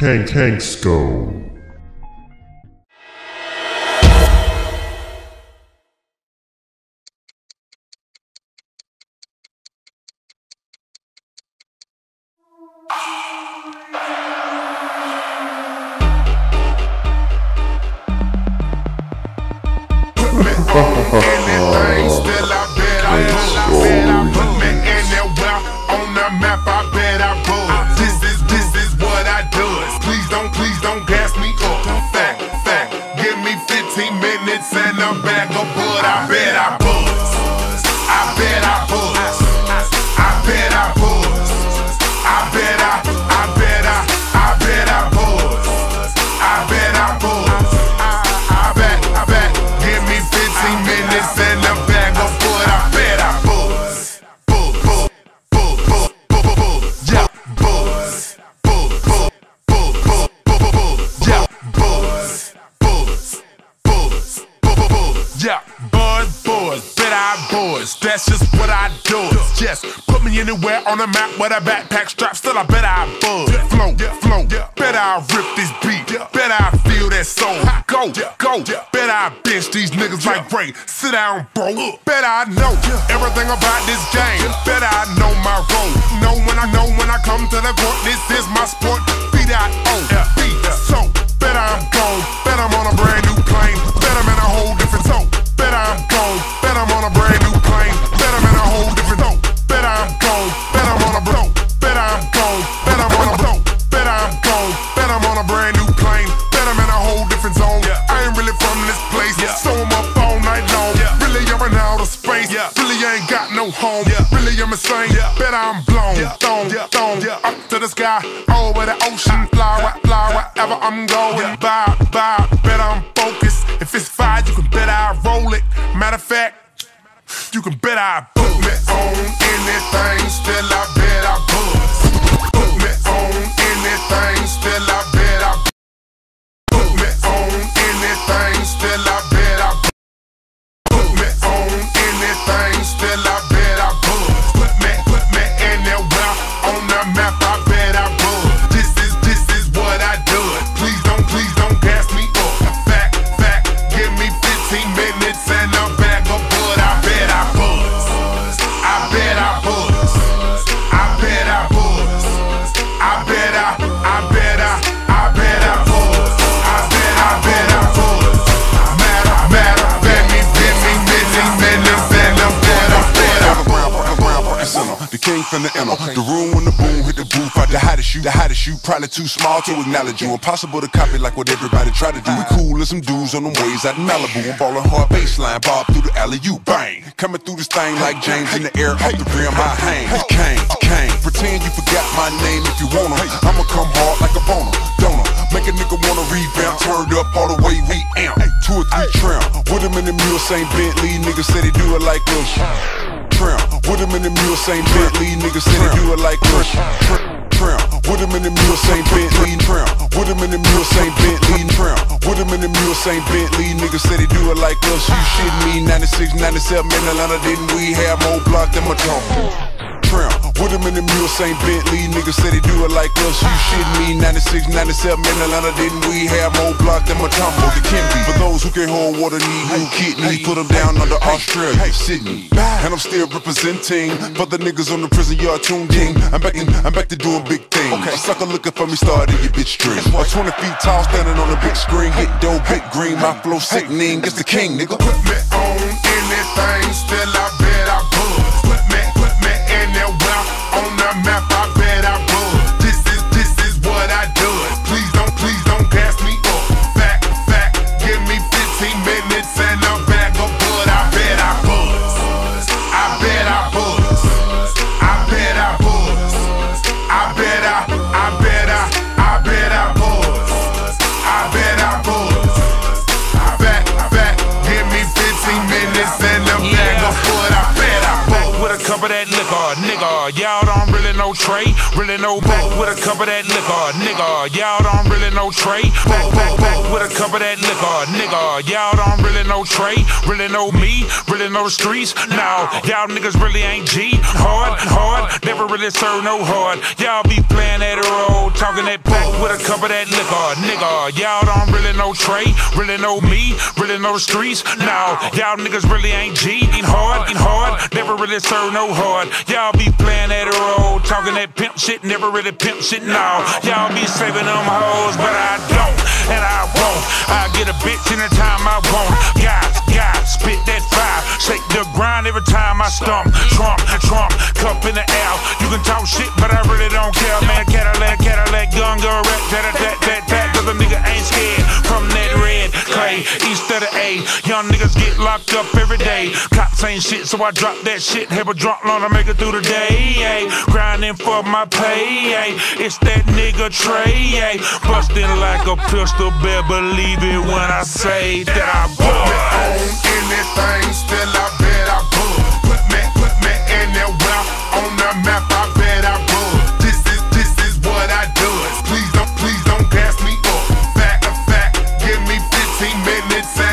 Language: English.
Kang Kanksko. Anything I'm back up, but I That's just what I do. Just put me anywhere on the map with a backpack strap. Still, I bet I buzz. Flow, flow. Bet I rip this beat. Bet I feel that soul. Go, go. Bet I bench these niggas like Ray. Sit down, bro. Bet I know everything about this game. Bet I know my role. Know when I know when I come to the court. This is my sport. Beat I own. Home. Really I'm insane. Bet I'm blown. Thrown, thrown up to the sky. Over the ocean. Ah. Fly, right, fly wherever I'm going. Bye, bye. Bet I'm focused. If it's fire, you can bet I roll it. Matter of fact, you can bet I put me on anything, still I bet I buzz. Put me on anything, still I bet king from the inner. The room when the boom hit the booth. Out the hottest shoot, the hottest shoot. Probably too small to acknowledge you. Impossible to copy like what everybody try to do. We cool as some dudes on them waves out in Malibu. I'm ballin' hard baseline, bob through the alley, you bang. Coming through this thing like James in the air, off the rim, I hang. Kane, Kane. Pretend you forgot my name if you wanna. I'ma come hard like a boner, donor. Make a nigga wanna revamp, turned up all the way we amp. Two or three trim, with him in the mule, same Bentley. Nigga said he do it like Lil Trim, with him in the mule, same Bentley. Nigga said he do it like Lil Trim, with him in the mule, same Bentley. Trim, with him in the mule, same Bentley. Trim, with him in the mule, same Bentley. Nigga said he do it like Lil You shitting me, 96, 97 in Atlanta. Didn't we have more block than my Trim, with him in the mule, same Bentley. Niggas said he do it like us. You shitting me, 96, 97 in Atlanta. Didn't we have more block than my Mutombo? The be. For those who can't hold water, need new kidneys. Put them down under Australia, Sydney. And I'm still representing for the niggas on the prison yard tuned in. I'm back in, I'm back to doing big things. Okay. Sucker looking for me, started your bitch stream. Or 20 feet tall, standing on a big screen. Hit dope, big green. My flow sickening. It's the king, nigga. Put me on anything, still I bet I buzz. Map, I bet I buzz. This is, this is what I do. Please don't, please don't gas me up. Fact, fact, give me 15 minutes and I'm back up, but I bet I buzz. I bet I buzz. I bet I buzz. I bet I, I bet I, I bet I buzz. I bet I buzz. Back, back, give me 15 minutes and I bet, I bet, give me 15 minutes cup of that liquor, nigga. Y'all don't really know Trey, really know back with a cup of that liquor, nigga. Y'all don't really know Trey, back, back, back with a cup of that liquor, nigga. Y'all don't really know Trey, really know me, really know the streets. Now, y'all niggas really ain't G. Hard, hard, never really serve no hard. Y'all be playing that role, talking that back with a cup of that liquor, nigga. Y'all don't really know Trey, really know me, really know the streets. Now, y'all niggas really ain't G. Eat hard, eat hard, never really serve no hard. Y'all be playing that role, talking that pimp shit, never really pimp shit. Now, y'all be saving them hoes, but I don't, and I won't. I get a bitch anytime I want. God, God, spit that fire, shake the grind every time I stomp. Trump, Trump, cup in the air. You can talk shit, but I really don't care, man. Cadillac, Cadillac, gun, go rat, East of the A, young niggas get locked up every day. Cops ain't shit, so I drop that shit. Have a drunk loan to make it through the day. Ay. Grinding for my pay. Ay. It's that nigga Trey. Ay. Busting like a pistol, better believe it when I say that I Put 15 minutes